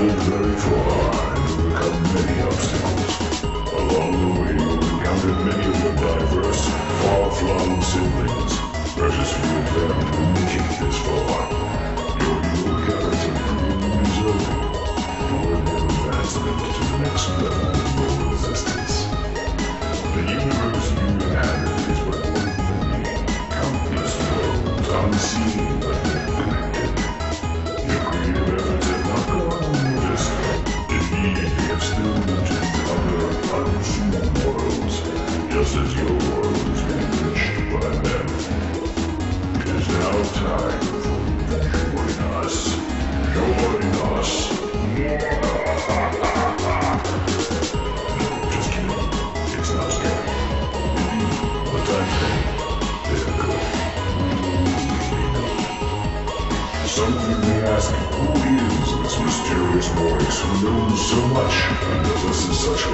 traveled very far and overcome many obstacles. Along the way, you have encountered many of your diverse, far-flung siblings. Precious few of them who make it this far. Your evil character proved deserving. Toward their advancement to the next level of your resistance. The universe you inhabit is but one of many, countless worlds, unseen but as your world been enriched by them. It is now time for you to join us. Join us. Just kidding. It's not scary. You may ask, who is this mysterious voice who knows so much and possesses such great powers?